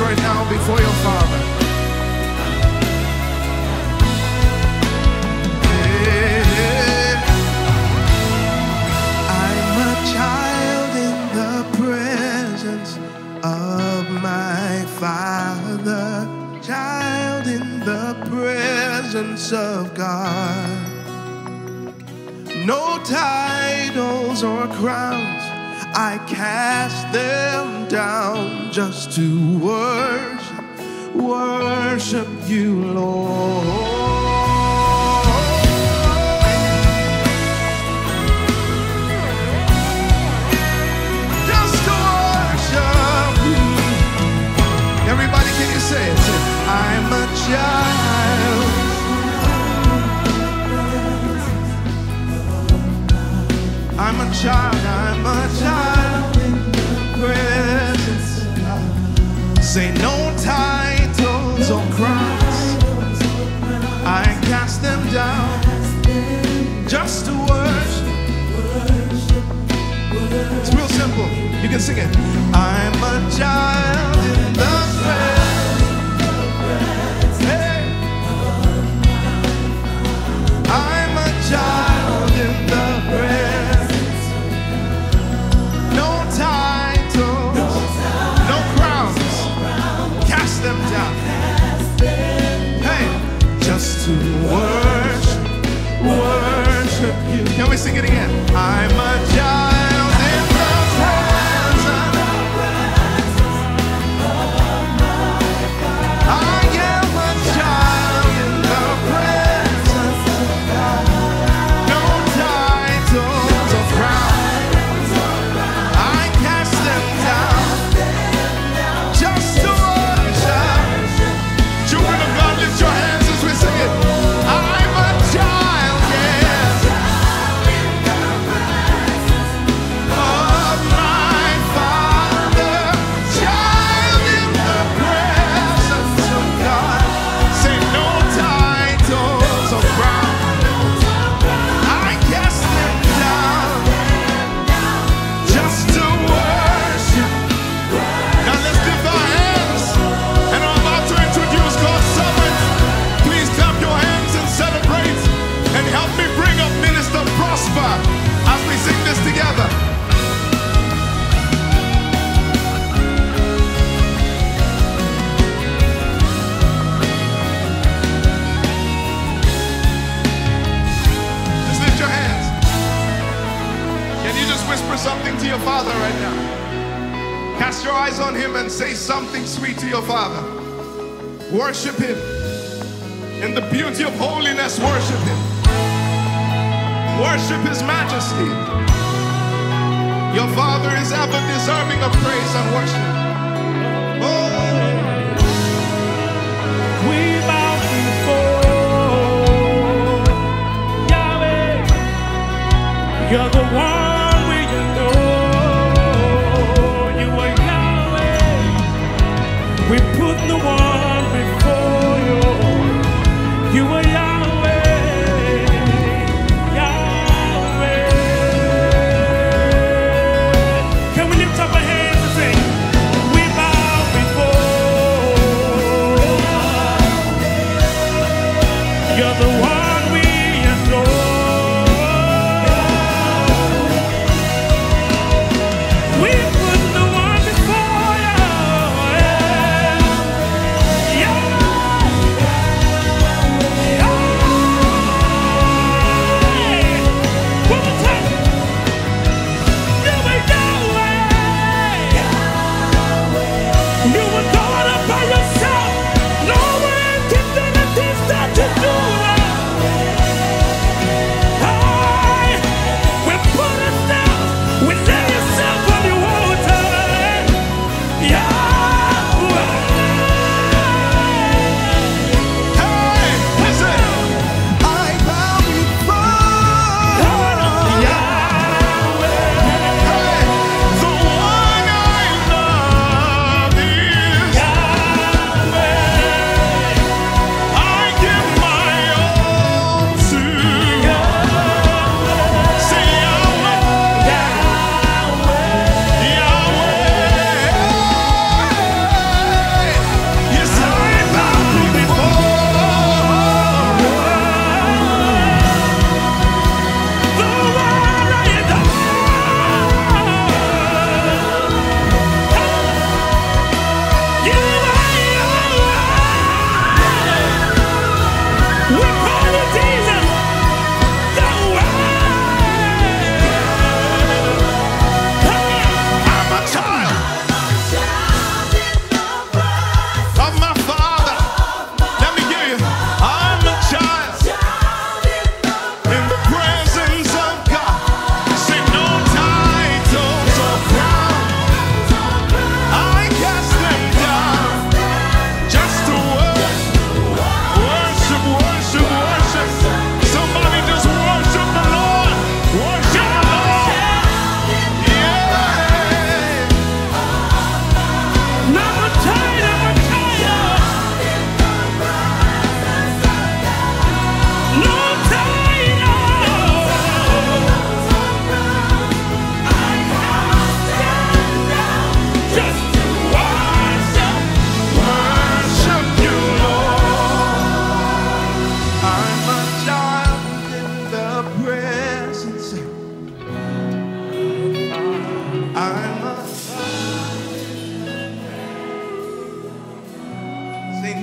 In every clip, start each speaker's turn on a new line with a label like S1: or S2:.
S1: right now before your Father. Yeah. I'm a child in the presence of my Father, child in the presence of God. No titles or crowns, I cast them down just to worship, worship you, Lord. Just to worship. Everybody, can you say it? Say, I'm a child. I'm a child, I'm a child sing it. I'm a child in the presence. Hey. I'm a child in the presence. No titles, no crowns. Cast them down. Hey, just to worship, worship you. Can we sing it again? I'm Cast your eyes on him and say something sweet to your father. Worship him. In the beauty of holiness, worship him. Worship his majesty. Your father is ever deserving of praise and worship.
S2: Put the one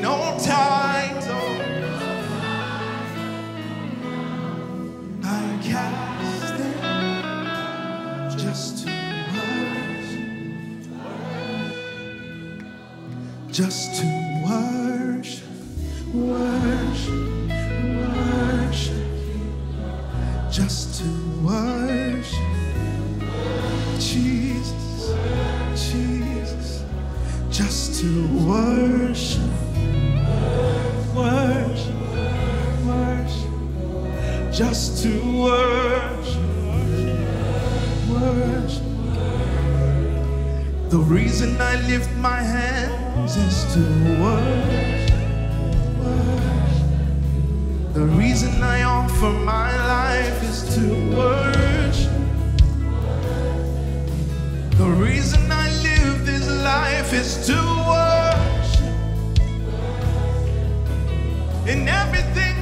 S2: no title. I cast it
S1: just to much. Just to. much. Just to worship, worship. The reason I lift my hands is to worship, worship. The reason I offer my life is to worship. The reason I live this life is to worship. In everything